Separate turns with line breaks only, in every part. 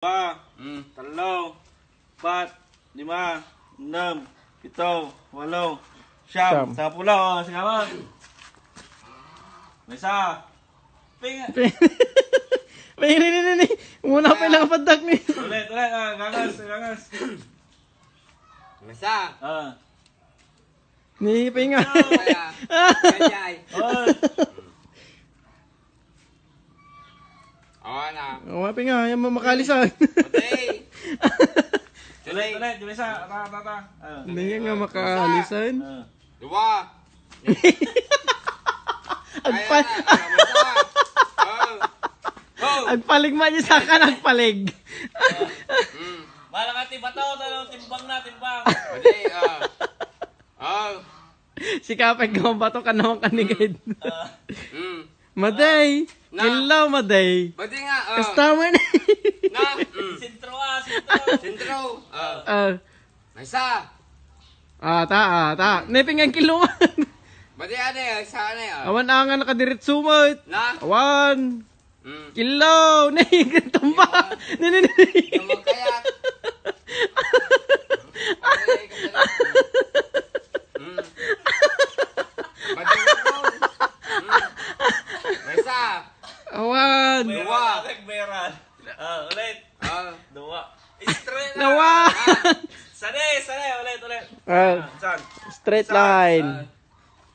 dalawa,
Mm.
tatlo, apat, lima, enam, pito, walo, siyam,
Siyam.
sa pula, oh, sige. May isa. Ping,
May ini ini ini. Muna pa lang padag ni.
ulit, ulit, ah, gagas, gagas.
Masa.
Ah,
Ni pinga.
Kaya. Kaya. Oo na.
Oh, pinga, yan mo makalisan.
Patay.
ulit, ulit, yung isa, ta, ta, ta. Ah,
Hindi nga makalisan.
ah.
Dua.
Agpa
Masa. Oh. Oh.
agpaligma niya sa kan agpalig.
Mm.
Malakati ba to? Talo, timbang na, timbang.
Patay. Oh. Oh.
si kapag gumabato ka naman kanigid.
Ah,
Mm.
Maday.
Na.
Kilaw maday.
Patay nga. Oh.
Customer na.
Na. Mm.
sintro ah, sintro.
Sentro. Oh.
Ah,
Masa.
ah, ta, ah, ta. Neping ang kiluman.
Patay ane. Sa ane. Oh.
Awan angan nakadirit sumot.
Na.
Awan.
Mm.
Kilaw. Nay, tumba. Ni, ni, ni.
Kamu kaya. Okay, kasi- Mm. Patay nga po. Mm. Masa.
Awan.
Dua.
Beran. Ah, ulit.
Oh.
Dua. Straight na.
Nawan.
Sanay, sanay, ulit, ulit.
Ah,
Saan?
Straight line.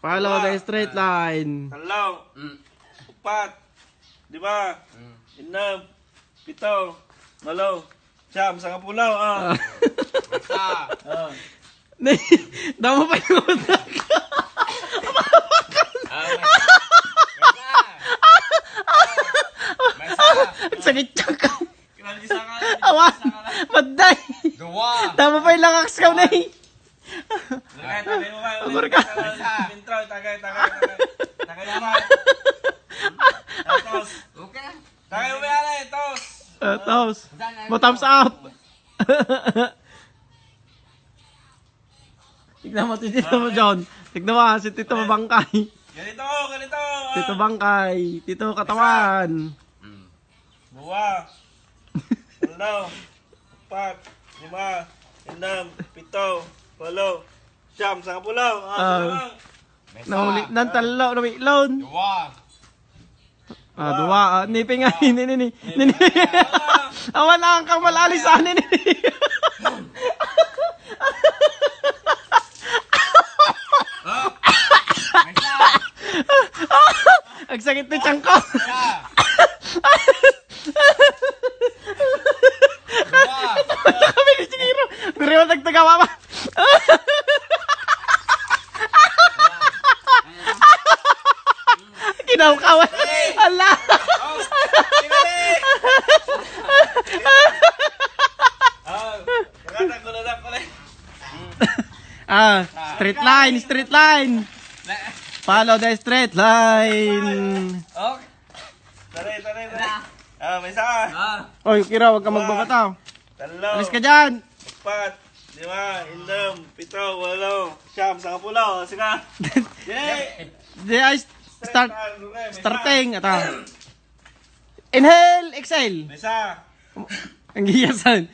Follow the straight line.
Talo,
Mm.
upat, lima,
Mm.
enam, pito, walo, siyam, sa kapulaw, ah. Ah.
Nay, damo pa yung utak.
Ah,
sakit ka. Awan. Maday.
Dua.
Damo pa yung langaks ka, nay.
Tagay, tagay mo ba?
Amor ka.
Intro, tagay, tagay, tagay. Tagay mo ba? Ah, Tos.
Okay na.
Tagay mo ba yan eh, tos.
Uh, Tapos, mo thumbs up. Tignan mo, tito mo, John. Tignan mo, ah, si Tito Bangkay.
Ganito, ganito. ah.
Tito Bangkay. Tito Katawan.
Mm.
Dua, talo, upat, lima, enam, pito, walo, siyam, sa kapulaw. Ah,
Ah. Nahuli, nantalaw, namilon.
Dua.
Ah, duwa. Ah, nipi nga, ni, ni, ni, ni. ni. Awan lang kang malalisan, ni, ni.
Masa.
Ang sakit ni tiyang ko. Kami ni. Pero yung nagtagawa pa. Kinaukawan. Ala.
Oh, kinali! Ah, nagkatag ko na lang pala.
Ah, straight line, straight line. Follow the straight line.
Okay.
Taray, taray, taray. Ah, may isa.
Ah.
Oy, Kira, wag ka magbabataw.
Talo,
Alis ka dyan.
apat, lima, indam, pito, walo, siyam, sa kapulaw. Sige. Yay!
Di ay start starting ata. Inhale, exhale.
May isa.
Ang giyasan.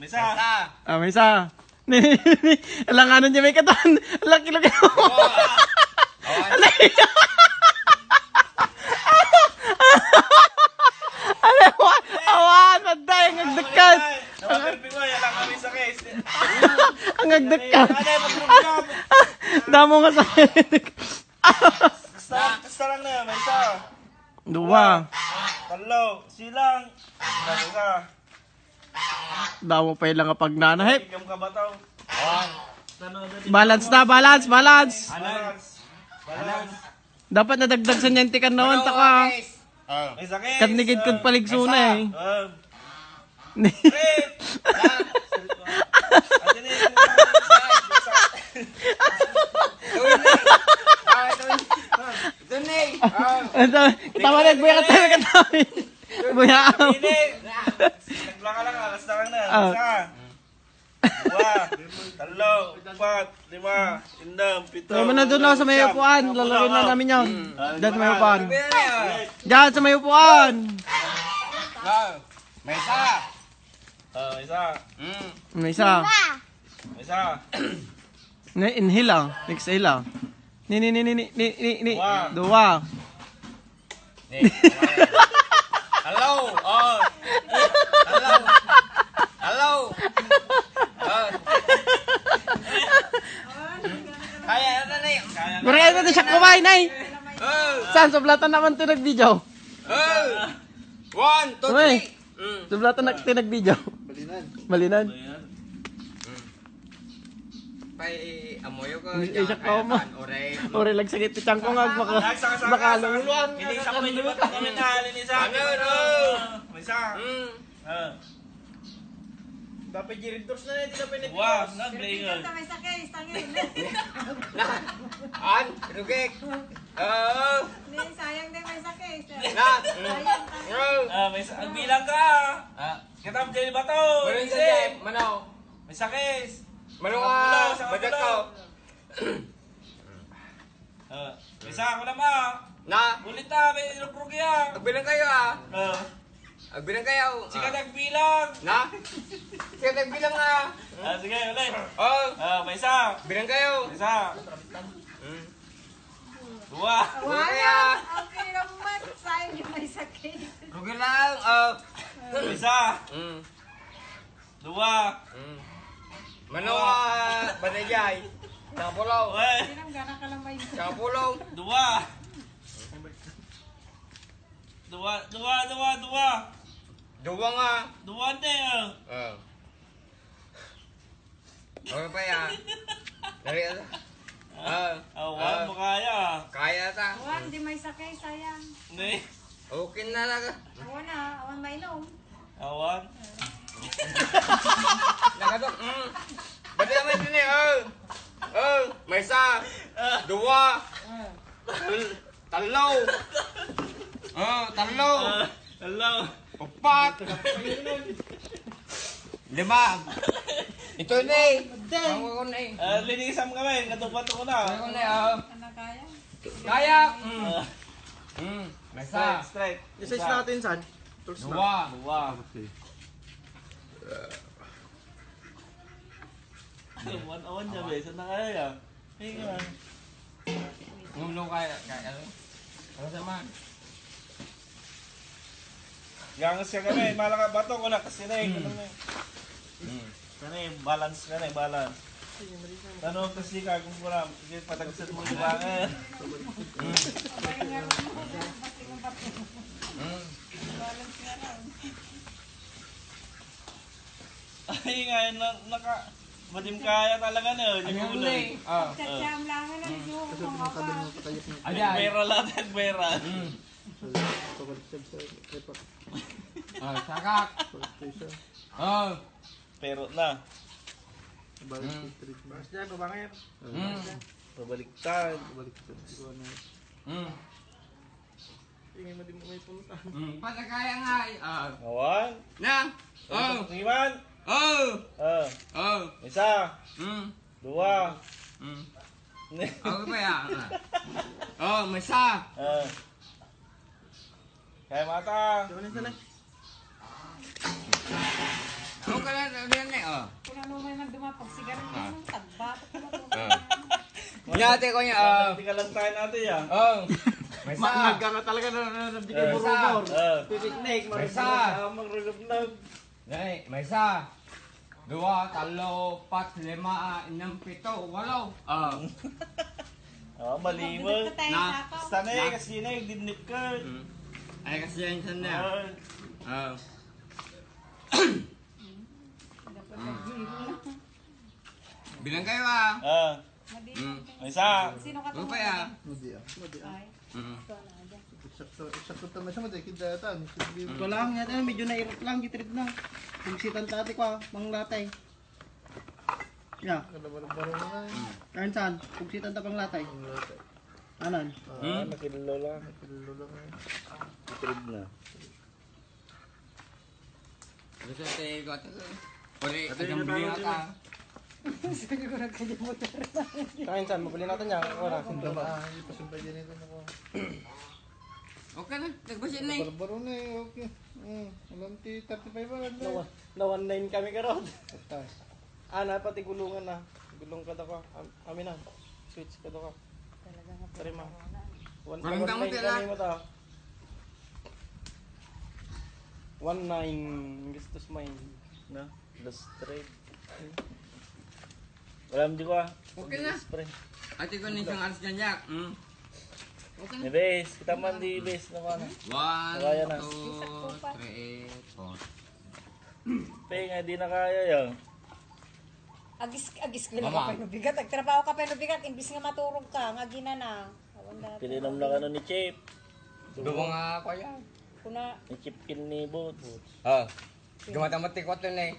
Masa.
ah, may isa. Alang ano niya may katawan. Kilo kilo. Alam mo, awan, maday, ang agdakat. Ang agdakat. Damo nga sa
basta lang na may isa.
Dua.
Talo, silang. Isa.
Damo pa ilang kapag nanahip.
Ka?
Balance na, balance, balance.
Balance. Balance.
Dapat nadagdag sa nyanti ka noon, taka.
Oh.
May sakit.
Katnigid kong paligsuna eh.
Ah, Trip! Ate na.
Ah, eh. Ah.
Ito, Tama na, buya ka tayo, ka tayo. Buya ka.
Ka lang, alas na lang na.
Ah.
Isa. Dua. Talo. Apat. Lima. Indam. Pito.
Tama na doon sa may upuan. Lalawin na namin yun. Diyan sa may upuan. Diyan sa may upuan.
Ah. May isa.
Ah, may isa.
Mm.
May isa.
May isa.
Na inhale lang. Exhale lang. Ni ni ni ni ni ni ni ni.
Dua.
Hello. Oh. Hello. Hello. Oh. Kaya na
siya kumain ay. Saan sublatan naman tinag video.
One, two, three.
Sublatan na tinag video. Malinan.
Ayan.
Pay amoyo ko.
Eh, siya ka mo.
Ore.
Ore lang sakit ti ko nga baka
Ay,
baka
saka.
luluan.
Hindi isa pa hindi ba kami nahalin isa.
Ano,
isa.
Mm.
Ah.
Dapat directors na hindi na pinipili.
Wow, nag-blingon.
May sakay, tangin.
An, rugek. Oh.
Hindi, sayang din may sakay.
Na.
Sayang, tangin.
Oh.
Ah, may sa bilang ka.
Ah.
Katam kay bato.
Meron sa
Isip.
jay, manaw.
May sakis.
Manong
Sa pulo,
ah,
sa pulo.
ko.
Ah, may isa ako naman.
Na,
Ulit na, may iluprog yan.
agbilang kayo ah.
Ah,
Agbilang kayo.
sige
Ah.
nagbilang.
Na? Sige, nagbilang ah.
Ah, sige, ulit.
Oh,
Ah, may isa.
bilang kayo.
May isa.
Mm.
Dua.
Kaya.
Okay naman, sayang yung may sakay.
Rugi lang. Oh.
May isa.
Mm.
Dua.
Mm. Manaw ah, badayay. Kapulaw.
Uy.
Sinang ka lang
Kapulaw.
Dua. Dua, dua, dua, dua.
Duwa nga.
Dua na eh.
Oh. Okay pa yan. Dari ata. Ah.
Awan mo kaya.
Kaya ta.
Awan, di may sakay, sayang.
Ni.
Okay na lang.
Awan na, awan mainom.
Awan.
Nakatok. Mm. Ba't naman din eh. Oh. Oh. May isa. Dua. Tal- Talo. Oh, talo.
Ah,
Upat. Lima. Ito na eh. Bango ko na eh.
Ah, linisam kami. Katupat ko na.
Bango ko na eh. oh.
Ano kaya?
Kaya. Mm.
Ah,
Mm. Isa.
straight.
Isa natin san.
Dua.
Dua. Awan, awan niya, be. Saan na kaya? Hinga.
Ngulo kaya. Kaya. Ano sama?
Gangas ka kami. Malaka bato ko na kasi na eh. Kani, balance ka na eh, balance. Ano kasi ka kung mura, sige patagsan mo yung bangan.
Mm.
Ay nga, na, naka, madim kaya talaga na yun,
Ano
yung
yung
ulo.
eh? Oh.
Tsatsam lang na yung mga
Ayan.
Pera lang, pera.
Mm. Oh, sakak. Oh.
Pero na,
Mm. Mm.
pabaliktad.
Mm. Mm. Pata kaya nga. eh. Ah.
Awan.
Na. Oh.
Iman.
Oh.
Ah,
Oh.
isa,
Mm.
dua.
Mm. Ako pa yan. Ah. Oh, may isa.
Ah. Kaya mata.
Ako ka na yan eh. Oh.
Kung ano may magdumapag sigarilyo ng tagbato ko na
Ah. Kunyate ko niya. Oh.
Hindi ka lang tayo natin yan.
Oh. May isa.
Magka ka talaga na na na
Eh,
burubor.
Ah.
Pipiknik,
May isa.
Magrulog-log.
May isa. Dua, talo, pat, lima, enam, pito, walo. Oh.
Oh, malimang.
tayo
Na.
sa ako.
Sana eh, kasi na, dinip ka.
Mm. Ay, kasi yan siya na.
Ah.
Oh. Bilang kayo ah.
Ah,
Mm.
may isa.
Sino ka
Ano pa ya?
Ay,
Mm.
Ito lang, yan eh, medyo nairot lang, gitrid na. Pagsitan tati ko ah, pang latay. Ya. Kain saan? Pagsitan ta pang latay. Anan?
Ah,
Hmm?
nakilalo lang. Itrid na.
Gusto tayo ko ito. Uli, ang bili ata.
Kain saan? Mabili natin yan. Wala.
Okay na, nagbasya na eh.
Barbaro na eh, okay. Hmm, alam ti 35 ba?
Na, na 19 kami karon.
Patay.
Ah, na pati gulungan na. Gulong ka daw ka. Amin na. Switch ka daw ka.
Talaga nga.
Sorry ma. One,
Parang
one
tama
nine
tila.
kami mo ta. One nine gusto mine.
Na, last trade. Wala mo di ko ah.
Okay na.
Spray.
Ate ko na isang aras dyan, Jack. Mm. Okay na.
Base, kita man di base naman.
One,
Kaya na.
two, three, four.
Pe nga di na kaya yan.
Agis, agis ko lang ka pa bigat. Nagtrabaho ka pa bigat. Imbis nga maturog ka. Nga ginana. Awan dati.
Pilinom na ka nun ni Chip.
Duwa nga ako yan.
Kuna,
Ni Chip kin ni Boots.
Ah. Gumatamat ti kwatro na eh.